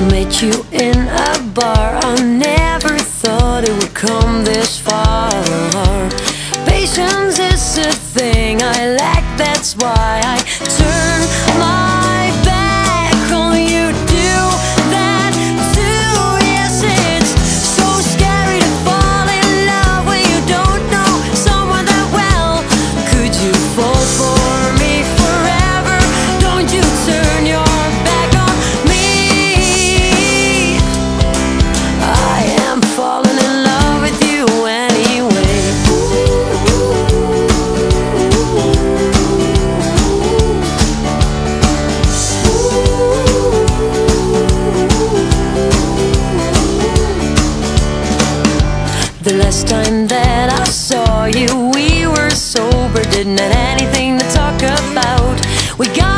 met you in a bar. I never thought it would come this far. Patience is a thing I lack, that's why The last time that I saw you, we were sober, didn't have anything to talk about. We got